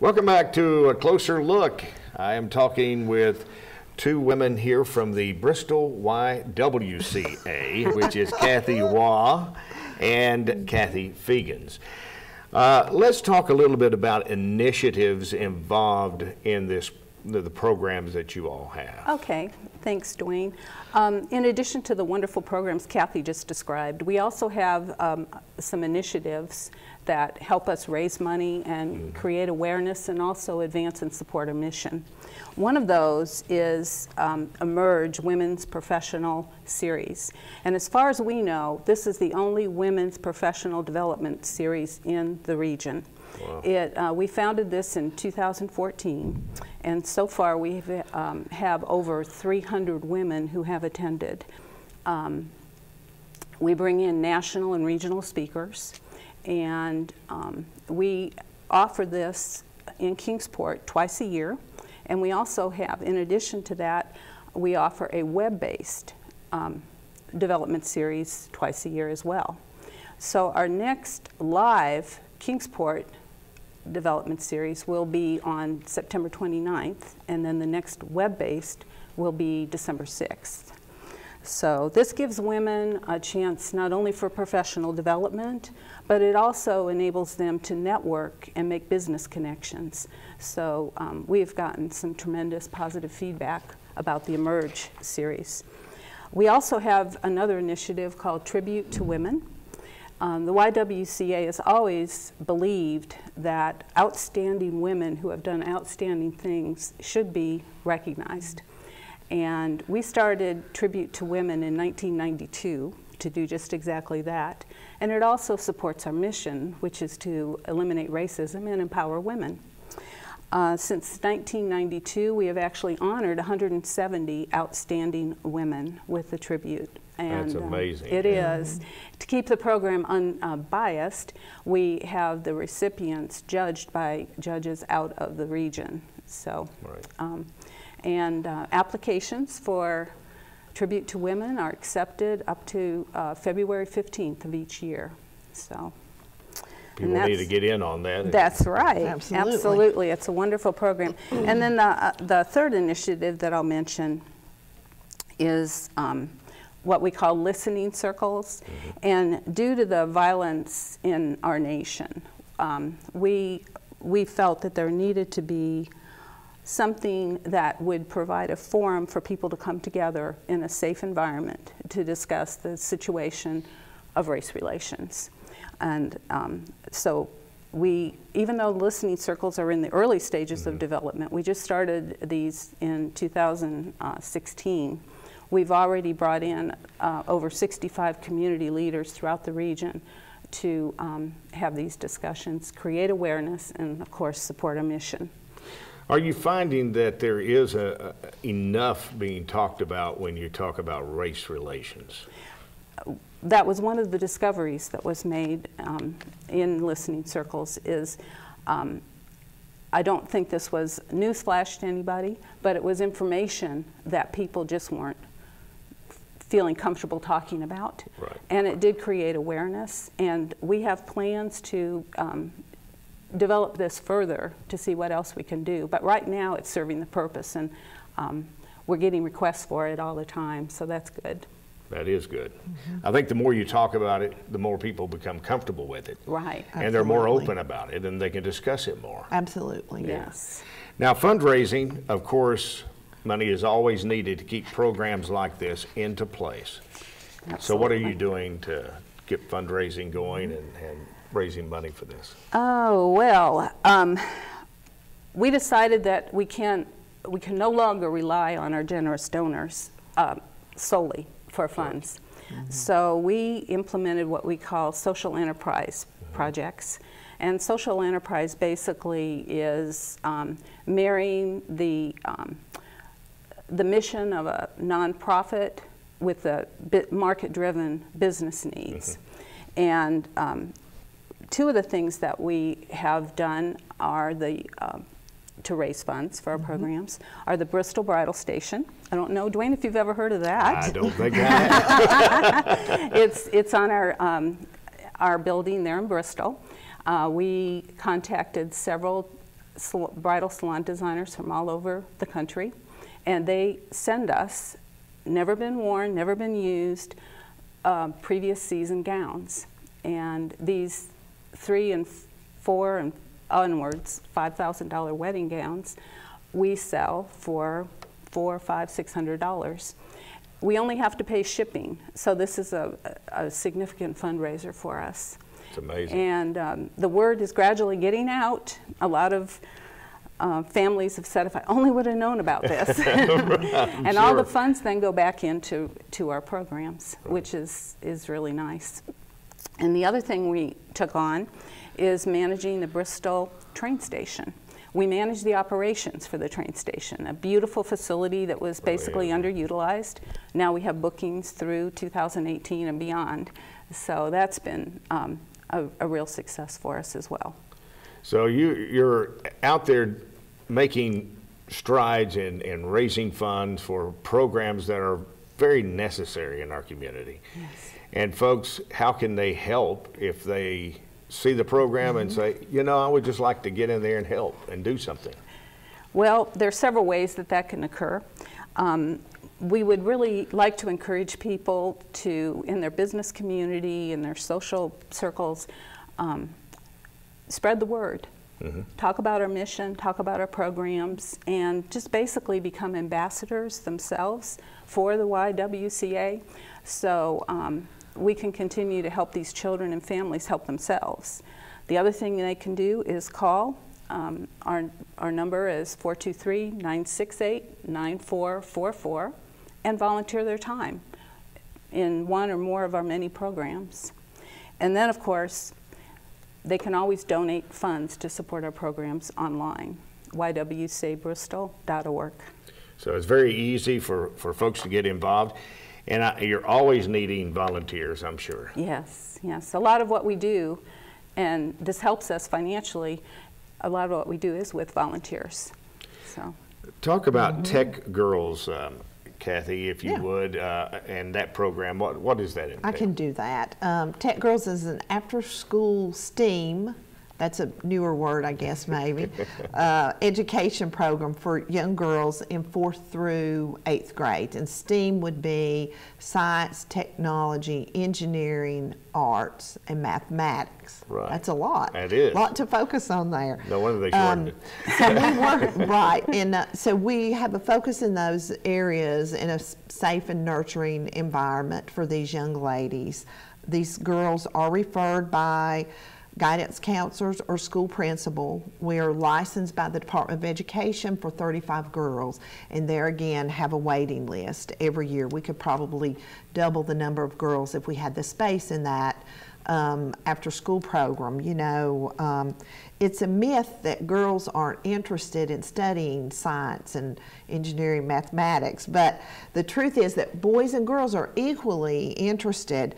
Welcome back to a closer look. I am talking with two women here from the Bristol YWCA, which is Kathy Waugh and Kathy Fegans. Uh, let's talk a little bit about initiatives involved in this the, programs that you all have. Okay, thanks, Dwayne. Um, in addition to the wonderful programs Kathy just described, we also have um, some initiatives that help us raise money and mm -hmm. create awareness and also advance and support a mission. One of those is um, Emerge Women's Professional Series. And as far as we know, this is the only women's professional development series in the region. Wow. It, uh, we founded this in 2014, and so far we um, have over 300 women who have attended. Um, we bring in national and regional speakers, and um, we offer this in Kingsport twice a year. And we also have, in addition to that, we offer a web-based um, development series twice a year as well. So our next live Kingsport development series will be on September 29th, and then the next web-based will be December 6th. So this gives women a chance not only for professional development, but it also enables them to network and make business connections. So um, we've gotten some tremendous positive feedback about the Emerge series. We also have another initiative called Tribute to Women. Um, the YWCA has always believed that outstanding women who have done outstanding things should be recognized. And we started Tribute to Women in 1992 to do just exactly that. And it also supports our mission, which is to eliminate racism and empower women. Uh, since 1992, we have actually honored 170 outstanding women with the tribute. And, That's uh, amazing. Uh, it yeah. is. To keep the program unbiased, we have the recipients judged by judges out of the region. So, right. um, and uh, applications for Tribute to Women are accepted up to uh, February 15th of each year. So. People need to get in on that. That's right. Absolutely. Absolutely. It's a wonderful program. and then the, uh, the third initiative that I'll mention is um, what we call listening circles. Mm -hmm. And due to the violence in our nation, um, we, we felt that there needed to be something that would provide a forum for people to come together in a safe environment to discuss the situation of race relations. And um, so we, even though listening circles are in the early stages mm -hmm. of mm-hmm. development, we just started these in 2016. We've already brought in uh, over 65 community leaders throughout the region to um, have these discussions, create awareness, and of course support a mission. Are you finding that there is a, a, enough being talked about when you talk about race relations? that was one of the discoveries that was made um, in listening circles is um, I don't think this was newsflash to anybody, but it was information that people just weren't feeling comfortable talking about. Right. And it did create awareness, and we have plans to um, develop this further to see what else we can do. But right now it's serving the purpose, and um, we're getting requests for it all the time, so that's good. That is good. Mm -hmm. I think the more you talk about it, the more people become comfortable with it. Right. And they're more open about it and they can discuss it more. Absolutely. Yeah. Yes. Now, fundraising, of course, money is always needed to keep programs like this into place. Absolutely. So, what are you doing to get fundraising going and, and raising money for this? Oh, well, um, we decided that we can't, we can no longer rely on our generous donors um, solely for funds. Mm -hmm. So we implemented what we call social enterprise mm-hmm. projects. And social enterprise basically is um, marrying the, um, the mission of a nonprofit with the market-driven business needs. Mm -hmm. And um, two of the things that we have done are the um, to raise funds for our mm -hmm. programs are the Bristol Bridal Station. I don't know, Dwayne, if you've ever heard of that. I don't think I have. it's, it's on our, um, our building there in Bristol. Uh, we contacted several sal- bridal salon designers from all over the country, and they send us never been worn, never been used, um, previous season gowns. And these three and four and onwards, $5,000 wedding gowns, we sell for four, five, six hundred dollars. We only have to pay shipping, so this is a, a significant fundraiser for us. It's amazing. And um, the word is gradually getting out. A lot of uh, families have said, if I only would have known about this. and all the funds then go back into to our programs, which is, is really nice. And the other thing we took on is managing the Bristol train station. We manage the operations for the train station, a beautiful facility that was basically underutilized. Now we have bookings through 2018 and beyond. So that's been um, a, a real success for us as well. So you, you're out there making strides in, in raising funds for programs that are very necessary in our community. Yes. And folks, how can they help if they see the program and say, you know, I would just like to get in there and help and do something? Well, there are several ways that that can occur. Um, we would really like to encourage people to, in their business community, in their social circles, um, spread the word. Talk about our mission, talk about our programs, and just basically become ambassadors themselves for the YWCA so um, we can continue to help these children and families help themselves. The other thing they can do is call. Um, our, our number is 423 968 9444 and volunteer their time in one or more of our many programs. And then, of course, they can always donate funds to support our programs online, ywcabristol.org. So it's very easy for, for folks to get involved. And I, you're always needing volunteers, I'm sure. Yes, yes. A lot of what we do, and this helps us financially, a lot of what we do is with volunteers. So, Talk about Tech Girls, um, Kathy, if you Yeah. would, uh, and that program. What, what is that entail? I can do that. Um, Tech Girls is an after-school STEAM, that's a newer word, I guess, maybe, uh, education program for young girls in fourth through eighth grade. And STEAM would be science, technology, engineering, arts, and mathematics. Right. That's a lot. That is. A lot to focus on there. No wonder they Um, shortened it. so we work right, and uh, so we have a focus in those areas in a safe and nurturing environment for these young ladies. These girls are referred by guidance counselors or school principal. We are licensed by the Department of Education for 35 girls, and there again have a waiting list every year. We could probably double the number of girls if we had the space in that um, after school program. You know, um, it's a myth that girls aren't interested in studying science and engineering, mathematics, but the truth is that boys and girls are equally interested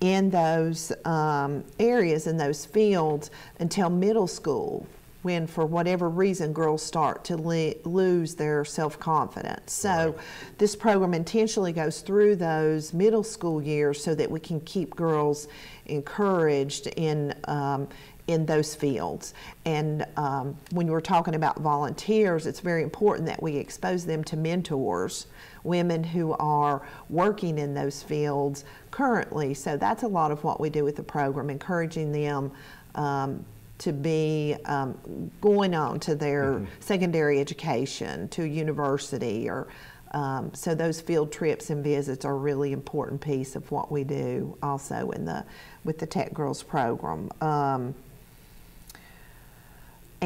in those um, areas, in those fields, until middle school. When, for whatever reason, girls start to lose their self confidence. So, this program intentionally goes through those middle school years so that we can keep girls encouraged in um, in those fields. And um, when we're talking about volunteers, it's very important that we expose them to mentors, women who are working in those fields currently. So that's a lot of what we do with the program, encouraging them. Um, to be um, going on to their secondary education, to university, or um, so those field trips and visits are a really important piece of what we do. Also in the with the Tech Girls program. Um,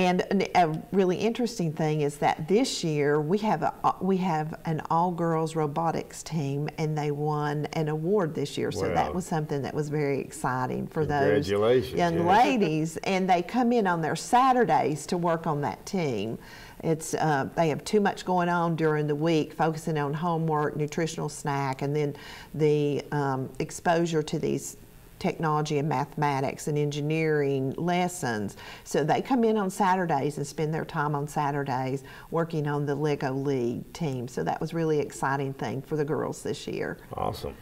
and a really interesting thing is that this year we have a we have an all girls robotics team, and they won an award this year. So Wow. that was something that was very exciting for those young yes. ladies. And they come in on their Saturdays to work on that team. It's uh, they have too much going on during the week, focusing on homework, nutritional snack, and then the um, exposure to these technology and mathematics and engineering lessons. So they come in on Saturdays and spend their time on Saturdays working on the Lego League team. So that was really exciting thing for the girls this year. Awesome.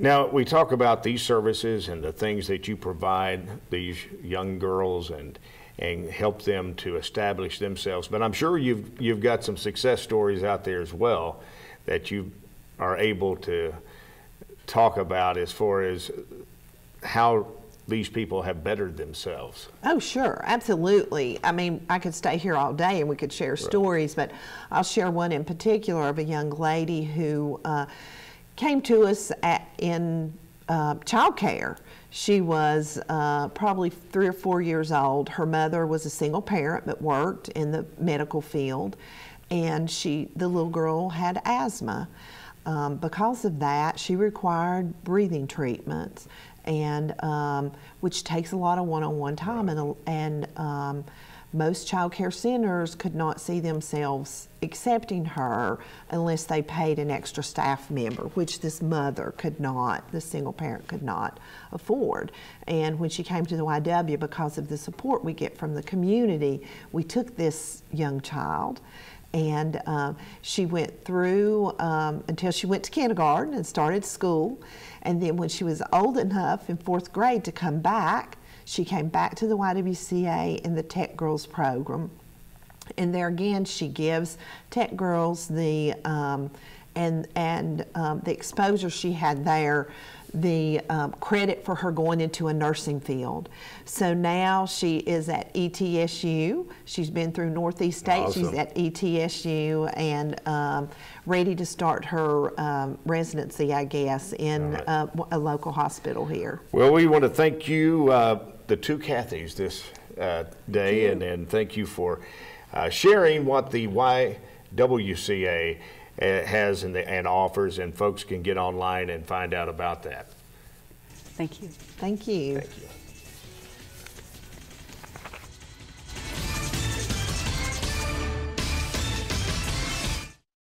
Now, we talk about these services and the things that you provide these young girls and, and help them to establish themselves. But I'm sure you've, you've got some success stories out there as well that you are able to talk about as far as how these people have bettered themselves. Oh, sure, absolutely. I mean, I could stay here all day and we could share stories, but I'll share one in particular of a young lady who uh, came to us at, in uh, childcare. She was uh, probably three or four years old. Her mother was a single parent but worked in the medical field, and she, the little girl, had asthma. Um, because of that, she required breathing treatments, and um, which takes a lot of one-on-one time, and and um, most child care centers could not see themselves accepting her unless they paid an extra staff member, which this mother could not, the single parent could not afford. And when she came to the YW, because of the support we get from the community, we took this young child and um, she went through um, until she went to kindergarten and started school. And then when she was old enough in fourth grade to come back, she came back to the YWCA in the Tech Girls program. And there again, she gives Tech Girls the um, and and um, the exposure she had there, the um, credit for her going into a nursing field. So now she is at ETSU. She's been through Northeast State. She's at ETSU and um, ready to start her um, residency, I guess, in Right. uh, a local hospital here. Well, we want to thank you, uh, the two Kathys, this uh, day, and, and thank you for uh, sharing what the YWCA has and, the, and offers, and folks can get online and find out about that. Thank you. Thank you. Thank you.